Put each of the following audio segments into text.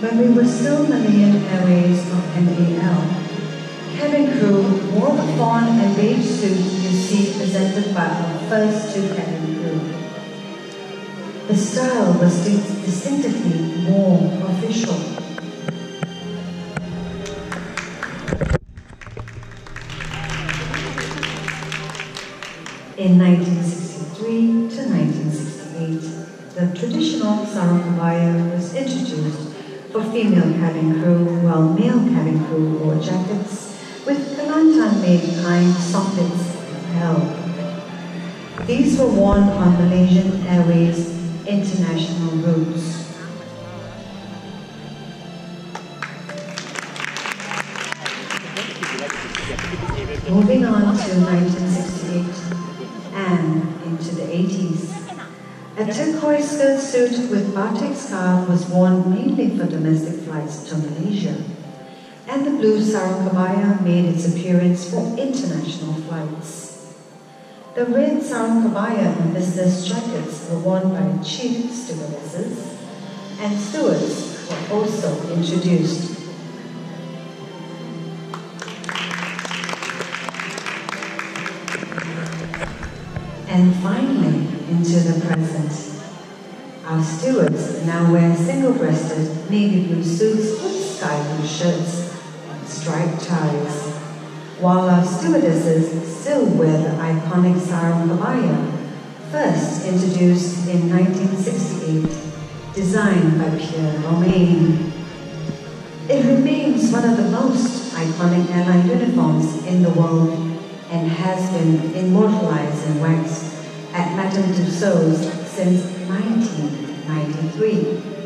when we were still Malayan Airways of MAL. Cabin crew wore the fawn and beige suit you see presented by our first two cabin crew. The style was distinctively more official. In 1963 to 1968, the traditional sarong was introduced for female cabin crew, while male cabin crew wore jackets with Kelantan-made kind sockets held. These were worn on Malaysian A turquoise skirt suit with batik scarf was worn mainly for domestic flights to Malaysia. And the blue kebaya made its appearance for international flights. The red kebaya and business jackets were worn by chief stewardesses, and stewards were also introduced And finally, into the present. Our stewards now wear single-breasted navy blue suits with sky blue shirts and striped ties, while our stewardesses still wear the iconic sarong first introduced in 1968, designed by Pierre Balmain. It remains one of the most iconic airline uniforms in the world and has been immortalized in wax at Madame Tussauds since 1993.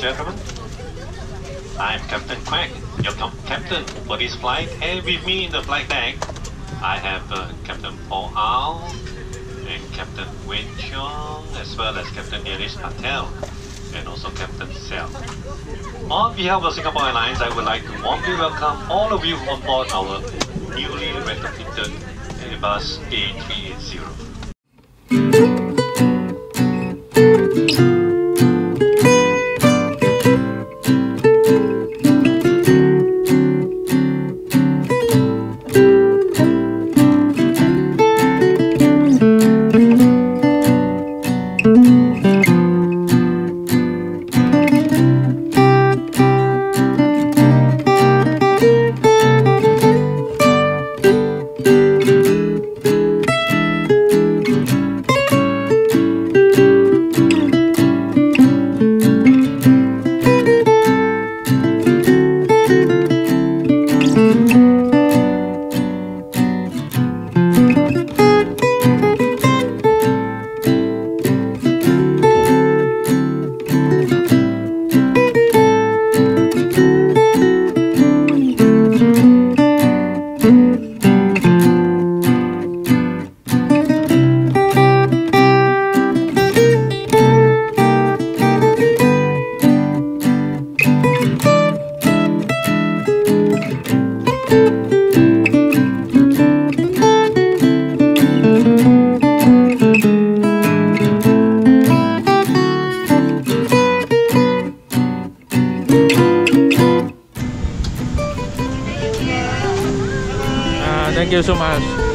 Gentlemen. I'm Captain Quack, your captain for this flight, and with me in the flight deck, I have uh, Captain Paul Au and Captain Wayne Cheong, as well as Captain Neeraj Patel, and also Captain Sel. On behalf of Singapore Airlines, I would like to warmly welcome all of you on board our newly retrofitted Airbus A380. You so much